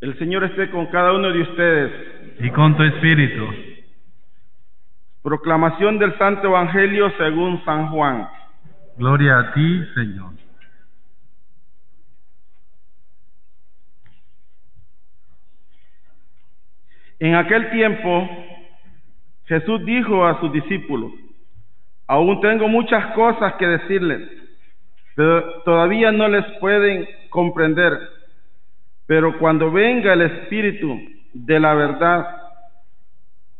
El Señor esté con cada uno de ustedes. y con tu espíritu. Proclamación del Santo Evangelio según San Juan. Gloria a ti, Señor. En aquel tiempo Jesús dijo a sus discípulos, aún tengo muchas cosas que decirles, pero todavía no les pueden comprender. Pero cuando venga el Espíritu de la verdad,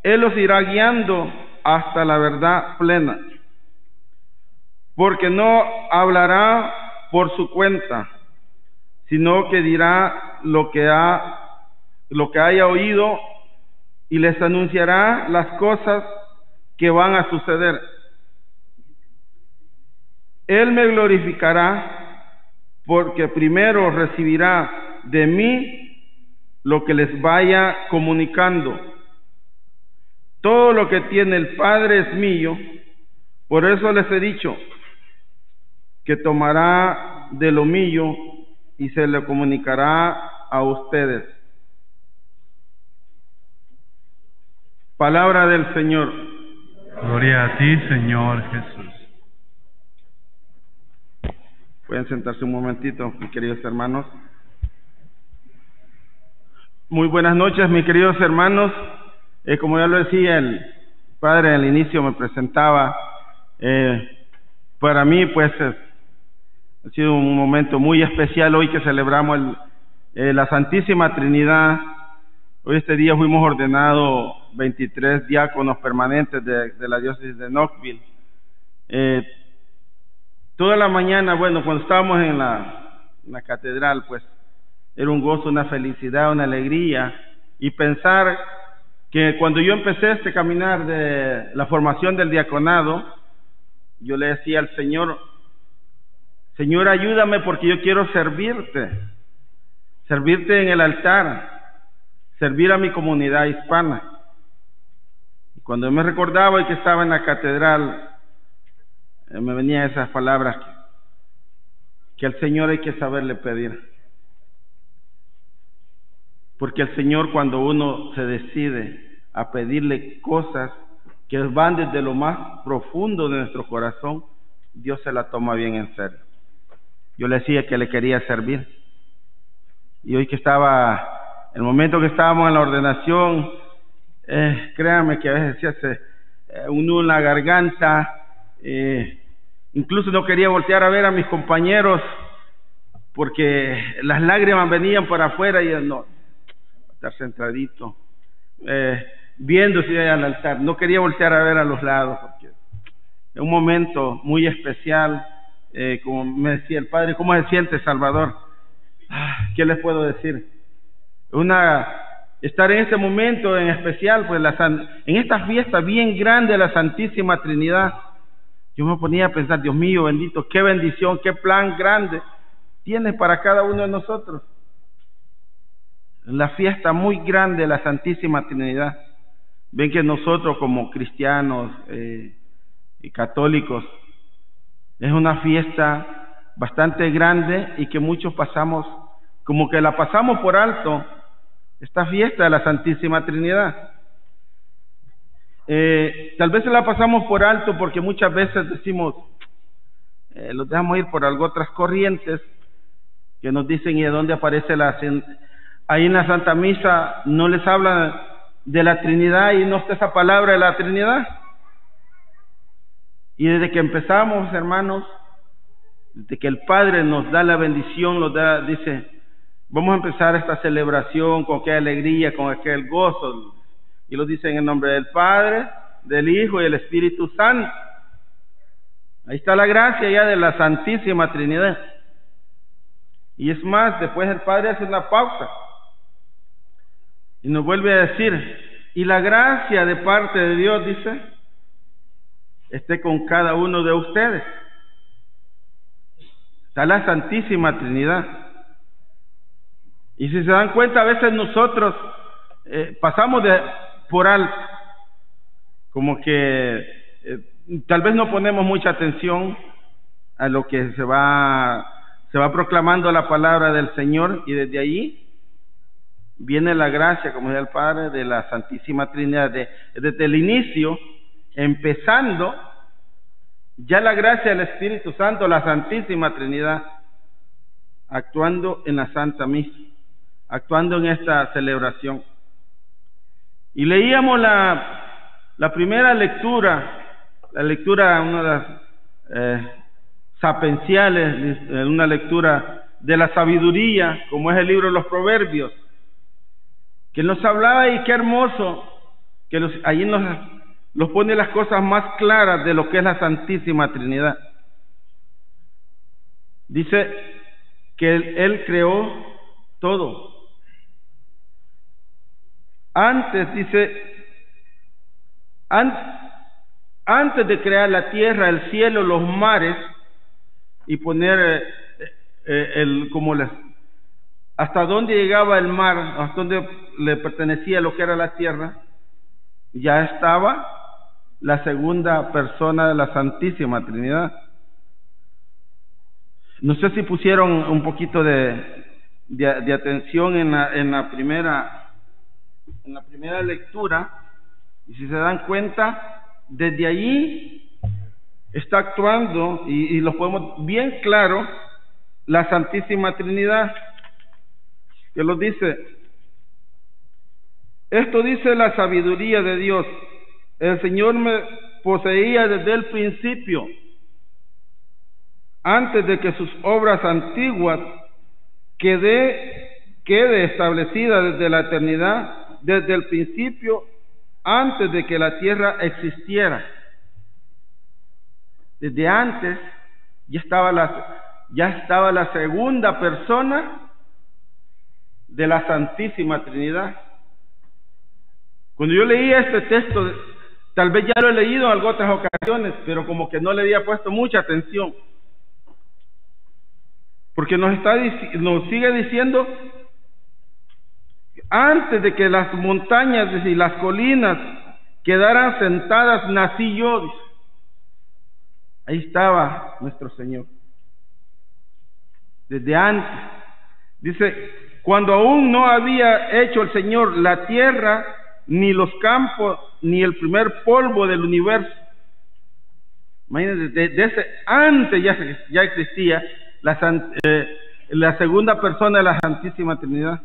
Él los irá guiando hasta la verdad plena, porque no hablará por su cuenta, sino que dirá lo que ha lo que haya oído y les anunciará las cosas que van a suceder. Él me glorificará porque primero recibirá de mí lo que les vaya comunicando. Todo lo que tiene el Padre es mío, por eso les he dicho que tomará de lo mío y se le comunicará a ustedes. Palabra del Señor. Gloria a ti, Señor Jesús. Pueden sentarse un momentito, mis queridos hermanos. Muy buenas noches, mis queridos hermanos. Eh, como ya lo decía el padre al inicio, me presentaba. Eh, para mí, pues, es, ha sido un momento muy especial hoy que celebramos el, eh, la Santísima Trinidad. Hoy este día fuimos ordenados 23 diáconos permanentes de, de la diócesis de Knoxville. Eh, toda la mañana, bueno, cuando estábamos en la, en la catedral, pues era un gozo, una felicidad, una alegría y pensar que cuando yo empecé este caminar de la formación del diaconado, yo le decía al Señor, Señor, ayúdame porque yo quiero servirte, servirte en el altar, servir a mi comunidad hispana. Y cuando me recordaba que estaba en la catedral, eh, me venían esas palabras que, que al Señor hay que saberle pedir. Porque el Señor cuando uno se decide a pedirle cosas que van desde lo más profundo de nuestro corazón, Dios se la toma bien en serio. Yo le decía que le quería servir. Y hoy que estaba, el momento que estábamos en la ordenación, eh, créanme que a veces se hace eh, un nudo en la garganta, eh, incluso no quería voltear a ver a mis compañeros porque las lágrimas venían por afuera y no, estar centradito, eh, viendo al altar. No quería voltear a ver a los lados, porque es un momento muy especial. Eh, como me decía el padre, ¿cómo se siente Salvador? Ah, ¿Qué les puedo decir? Una estar en este momento en especial, pues en esta fiesta bien grande de la Santísima Trinidad, yo me ponía a pensar, Dios mío, bendito, qué bendición, qué plan grande tiene para cada uno de nosotros la fiesta muy grande de la Santísima Trinidad. Ven que nosotros como cristianos eh, y católicos es una fiesta bastante grande y que muchos pasamos, como que la pasamos por alto, esta fiesta de la Santísima Trinidad. Eh, tal vez la pasamos por alto porque muchas veces decimos, eh, los dejamos ir por algo otras corrientes que nos dicen y de dónde aparece la ahí en la Santa Misa no les habla de la Trinidad y no está esa palabra de la Trinidad. Y desde que empezamos, hermanos, desde que el Padre nos da la bendición, nos da, dice, vamos a empezar esta celebración con qué alegría, con aquel gozo. Y lo dice en el nombre del Padre, del Hijo y del Espíritu Santo. Ahí está la gracia ya de la Santísima Trinidad. Y es más, después el Padre hace una pausa. Y nos vuelve a decir, y la gracia de parte de Dios, dice, esté con cada uno de ustedes. Está la Santísima Trinidad. Y si se dan cuenta, a veces nosotros eh, pasamos de, por alto, como que eh, tal vez no ponemos mucha atención a lo que se va, se va proclamando la palabra del Señor y desde allí viene la gracia, como decía el Padre, de la Santísima Trinidad. De- desde el inicio, empezando, ya la gracia del Espíritu Santo, la Santísima Trinidad, actuando en la Santa Misa, actuando en esta celebración. Y leíamos la, primera lectura, la lectura, una de las eh, sapenciales, eh, una lectura de la sabiduría, como es el libro de los Proverbios, que nos hablaba y qué hermoso, que los, allí nos, nos pone las cosas más claras de lo que es la Santísima Trinidad. Dice que él, creó todo. Antes, dice, an- antes de crear la tierra, el cielo, los mares y poner eh, eh, el como las hasta dónde llegaba el mar, hasta dónde le pertenecía lo que era la tierra, ya estaba la segunda persona de la Santísima Trinidad. No sé si pusieron un poquito de, de, atención en la, en la primera en la primera lectura y si se dan cuenta desde allí está actuando y, y lo podemos bien claro la Santísima Trinidad que lo dice esto dice la sabiduría de Dios el Señor me poseía desde el principio antes de que sus obras antiguas quede, quede establecida desde la eternidad, desde el principio, antes de que la tierra existiera. Desde antes estaba ya estaba la segunda persona de la Santísima Trinidad. Cuando yo leía este texto, tal vez ya lo he leído en algunas otras ocasiones, pero como que no le había puesto mucha atención. Porque nos está nos sigue diciendo antes de que las montañas y las colinas quedaran sentadas nací yo ahí estaba nuestro Señor. Desde antes. Dice cuando aún no había hecho el Señor la tierra ni los campos ni el primer polvo del universo imagínense de, ese antes ya, existía la, eh, la segunda persona de la Santísima Trinidad.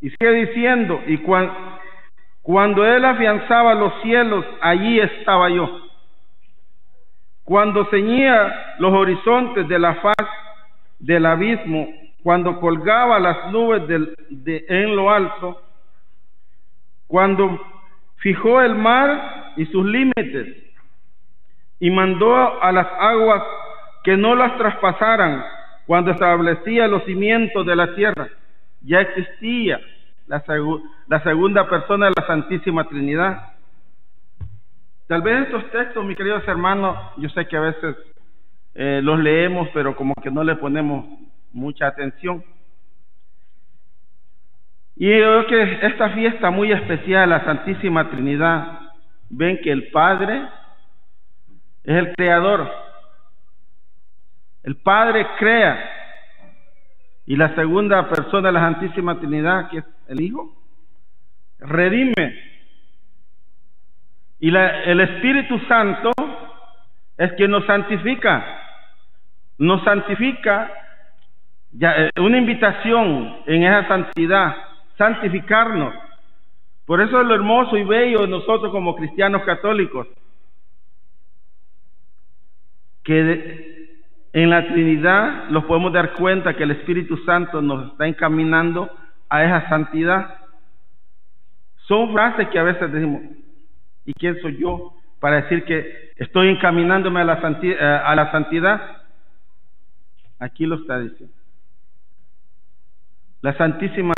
Y sigue diciendo, y cuan- cuando Él afianzaba los cielos, allí estaba yo. Cuando ceñía los horizontes de la faz del abismo, cuando colgaba las nubes del- de, en lo alto, cuando fijó el mar y sus límites, y mandó a las aguas que no las traspasaran cuando establecía los cimientos de la tierra. Ya existía la, la segunda persona de la Santísima Trinidad. Tal vez estos textos, mis queridos hermanos, yo sé que a veces eh, los leemos, pero como que no le ponemos mucha atención. Y yo creo que esta fiesta muy especial, la Santísima Trinidad, ven que el Padre es el creador. El Padre crea. Y la segunda persona de la Santísima Trinidad, que es el Hijo, redime. Y la- el Espíritu Santo es quien nos santifica. Nos santifica, ya, eh, una invitación en esa santidad, santificarnos. Por eso es lo hermoso y bello de nosotros como cristianos católicos que en la Trinidad los podemos dar cuenta que el Espíritu Santo nos está encaminando a esa santidad. Son frases que a veces decimos, ¿y quién soy yo para decir que estoy encaminándome a la, santi- eh, a la santidad? Aquí lo está diciendo. La Santísima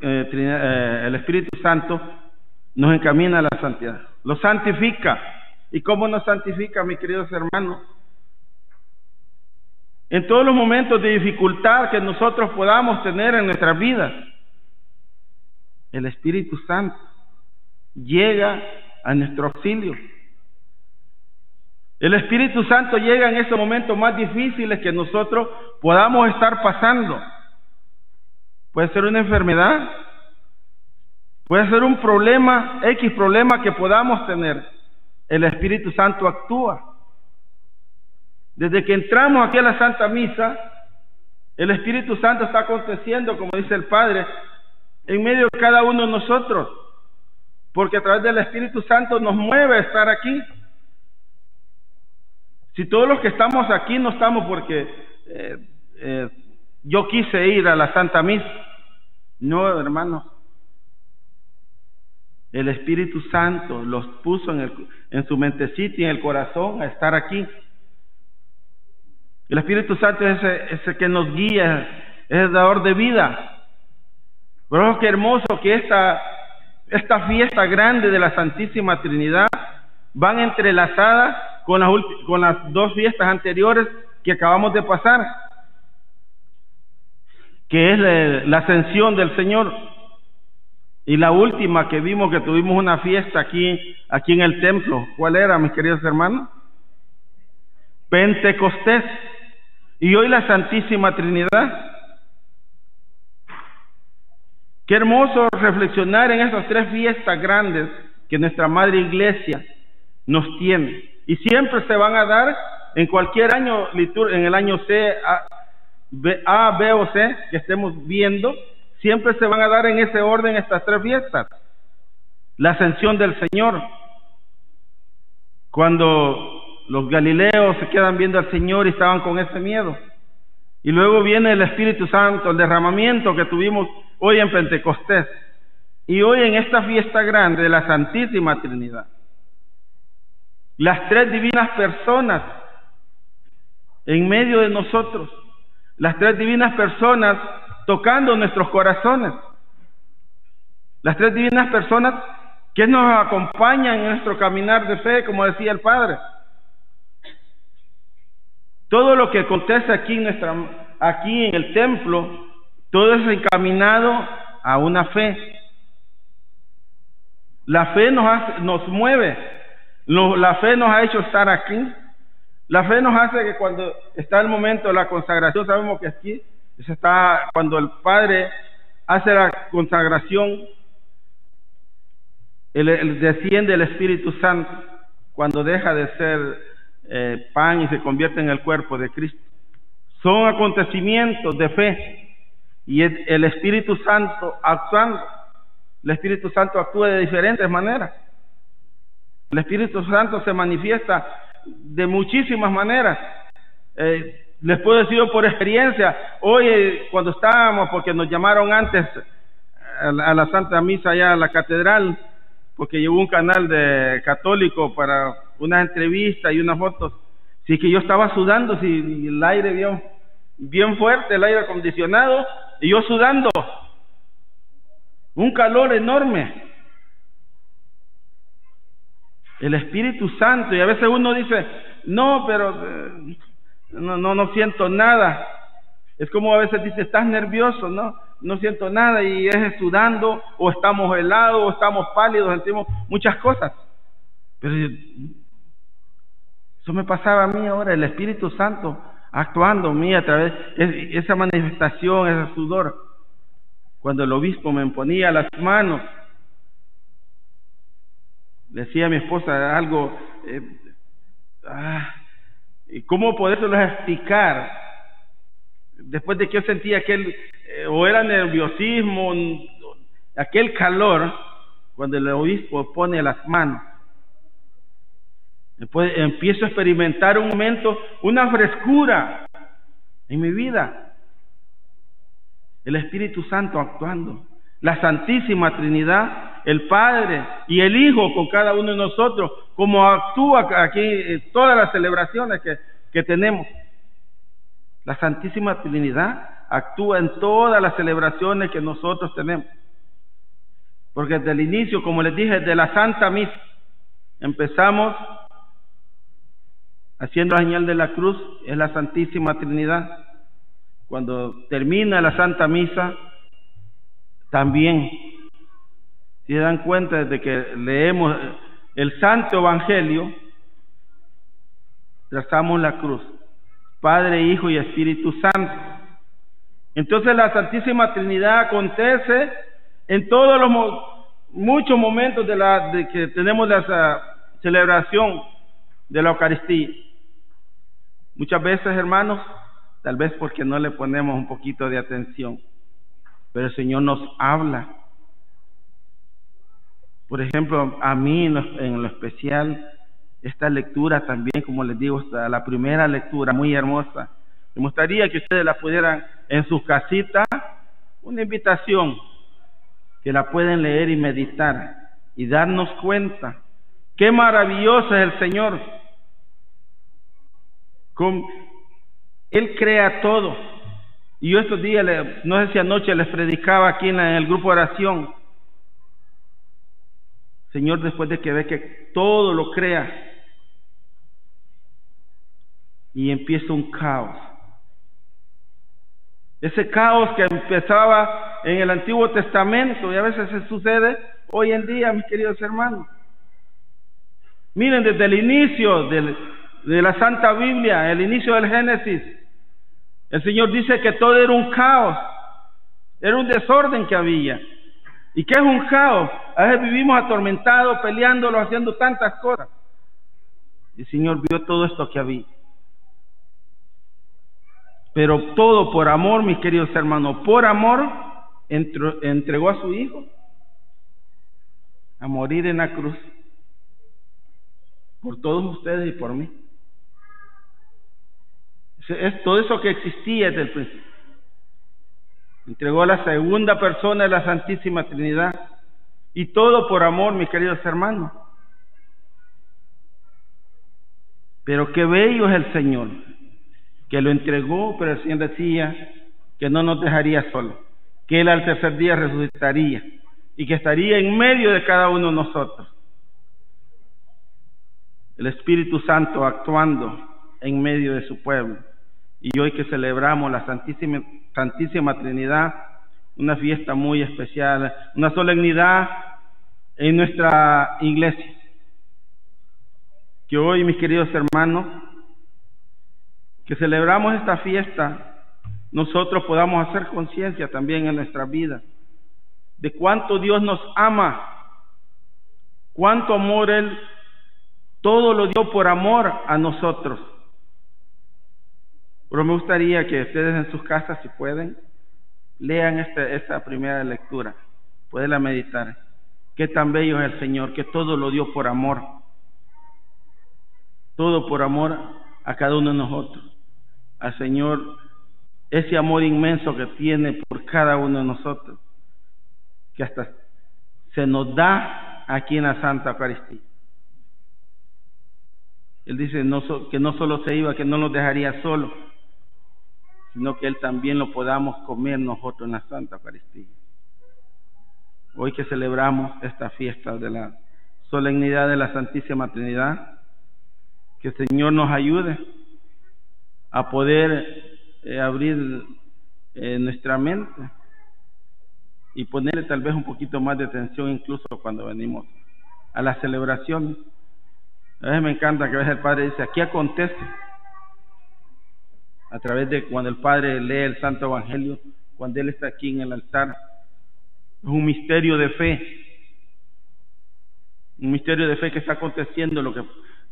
eh, eh, el Espíritu Santo nos encamina a la santidad, lo santifica. ¿Y cómo nos santifica, mis queridos hermanos? en todos los momentos de dificultad que nosotros podamos tener en nuestras vidas. El Espíritu Santo llega a nuestro auxilio. El Espíritu Santo llega en esos momentos más difíciles que nosotros podamos estar pasando. Puede ser una enfermedad, puede ser un problema, X problema que podamos tener. El Espíritu Santo actúa. Desde que entramos aquí a la Santa Misa, el Espíritu Santo está aconteciendo, como dice el Padre, en medio de cada uno de nosotros, porque a través del Espíritu Santo nos mueve a estar aquí. Si todos los que estamos aquí no estamos porque eh, eh, yo quise ir a la Santa Misa, no, hermanos. El Espíritu Santo los puso en, el, en su mentecita y en el corazón a estar aquí. El Espíritu Santo es ese, que nos guía, es el dador de vida. Pero qué hermoso que esta, esta fiesta grande de la Santísima Trinidad van entrelazadas con las, con las dos fiestas anteriores que acabamos de pasar, que es la, ascensión del Señor. Y la última que vimos que tuvimos una fiesta aquí, aquí en el templo, ¿cuál era, mis queridos hermanos? Pentecostés. Y hoy la Santísima Trinidad. Qué hermoso reflexionar en estas tres fiestas grandes que nuestra Madre Iglesia nos tiene. Y siempre se van a dar en cualquier año, en el año C, A, B, o C que estemos viendo, siempre se van a dar en ese orden estas tres fiestas. La ascensión del Señor, cuando los galileos se quedan viendo al Señor y estaban con ese miedo. Y luego viene el Espíritu Santo, el derramamiento que tuvimos hoy en Pentecostés. Y hoy en esta fiesta grande de la Santísima Trinidad. Las tres divinas personas en medio de nosotros. Las tres divinas personas tocando nuestros corazones. Las tres divinas personas que nos acompañan en nuestro caminar de fe, como decía el Padre. Todo lo que acontece aquí en, nuestra, aquí en el templo, todo es encaminado a una fe. La fe nos, hace, nos mueve, la fe nos ha hecho estar aquí. La fe nos hace que cuando está el momento de la consagración, sabemos que aquí está, cuando el Padre hace la consagración, el, desciende el Espíritu Santo, cuando deja de ser eh, pan y se convierte en el cuerpo de Cristo. Son acontecimientos de fe y el Espíritu Santo actuando. El Espíritu Santo actúa de diferentes maneras. El Espíritu Santo se manifiesta de muchísimas maneras. Eh, les puedo decir por experiencia, hoy eh, cuando estábamos, porque nos llamaron antes a la, a la Santa Misa allá a la catedral, porque llegó un canal de católico para una entrevista y unas fotos. Sí que yo estaba sudando, si el aire bien, bien fuerte, el aire acondicionado, y yo sudando. Un calor enorme. El Espíritu Santo, y a veces uno dice, no, pero eh, no, no, no siento nada. Es como a veces dice, estás nervioso, ¿no? no siento nada y es sudando o estamos helados o estamos pálidos, sentimos muchas cosas. Pero eso me pasaba a mí ahora, el Espíritu Santo actuando en mí a través de esa manifestación, ese sudor. Cuando el obispo me ponía las manos, decía mi esposa algo, eh, ah, ¿cómo podérselo explicar? Después de que yo sentía aquel eh, o era nerviosismo, aquel calor, cuando el obispo pone las manos. Después empiezo a experimentar un momento, una frescura en mi vida. El Espíritu Santo actuando. La Santísima Trinidad, el Padre y el Hijo con cada uno de nosotros, como actúa aquí en todas las celebraciones que, que tenemos. La Santísima Trinidad actúa en todas las celebraciones que nosotros tenemos. Porque desde el inicio, como les dije, desde la Santa Misa, empezamos haciendo la señal de la cruz, es la Santísima Trinidad. Cuando termina la Santa Misa, también, si se dan cuenta desde que leemos el Santo Evangelio, trazamos la cruz, Padre, Hijo y Espíritu Santo. Entonces la Santísima Trinidad acontece en todos los muchos momentos de la que tenemos la celebración de la Eucaristía. Muchas veces, hermanos, tal vez porque no le ponemos un poquito de atención, pero el Señor nos habla. Por ejemplo, a mí en lo, especial, esta lectura también, como les digo, la primera lectura muy hermosa. Me gustaría que ustedes la pudieran en sus casitas, una invitación, que la pueden leer y meditar y darnos cuenta qué maravilloso es el Señor. Con, él crea todo. Y yo estos días, no sé si anoche les predicaba aquí en, el grupo de oración. Señor, después de que ve que todo lo crea y empieza un caos. Ese caos que empezaba en el Antiguo Testamento y a veces se sucede hoy en día, mis queridos hermanos. Miren, desde el inicio de la Santa Biblia, el inicio del Génesis, el Señor dice que todo era un caos, era un desorden que había. ¿Y qué es un caos? A veces vivimos atormentados, peleándolo, haciendo tantas cosas. El Señor vio todo esto que había. Pero todo por amor, mis queridos hermanos, por amor entregó a su Hijo a morir en la cruz por todos ustedes y por mí. Es todo eso que existía desde el principio. Entregó a la segunda persona de la Santísima Trinidad. Y todo por amor, mis queridos hermanos. Pero qué bello es el Señor, que lo entregó, pero el Señor decía que no nos dejaría solos, que Él al tercer día resucitaría y que estaría en medio de cada uno de nosotros. El Espíritu Santo actuando en medio de su pueblo y hoy que celebramos la Santísima, Santísima Trinidad, una fiesta muy especial, una solemnidad en nuestra iglesia. Que hoy, mis queridos hermanos, que celebramos esta fiesta, nosotros podamos hacer conciencia también en nuestra vida de cuánto Dios nos ama, cuánto amor Él todo lo dio por amor a nosotros. Pero me gustaría que ustedes en sus casas, si pueden, lean este, esta primera lectura, pueden meditar. Qué tan bello es el Señor, que todo lo dio por amor. Todo por amor a cada uno de nosotros. Al Señor, ese amor inmenso que tiene por cada uno de nosotros, que hasta se nos da aquí en la Santa Eucaristía. Él dice que no solo se iba, que no nos dejaría solo, sino que Él también lo podamos comer nosotros en la Santa Eucaristía. Hoy que celebramos esta fiesta de la solemnidad de la Santísima Trinidad, que el Señor nos ayude a poder eh, abrir eh, nuestra mente y ponerle tal vez un poquito más de atención incluso cuando venimos a las celebraciones. A veces me encanta que a el Padre dice, aquí acontece a través de cuando el Padre lee el Santo Evangelio, cuando Él está aquí en el altar. Es un misterio de fe. Un misterio de fe que está aconteciendo. Lo que,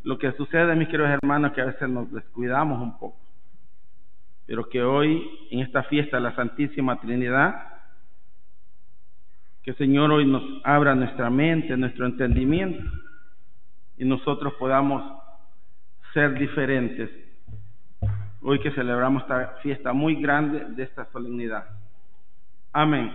lo que sucede, mis queridos hermanos, que a veces nos descuidamos un poco. Pero que hoy, en esta fiesta de la Santísima Trinidad, que el Señor hoy nos abra nuestra mente, nuestro entendimiento, y nosotros podamos ser diferentes hoy que celebramos esta fiesta muy grande de esta solemnidad. Amén.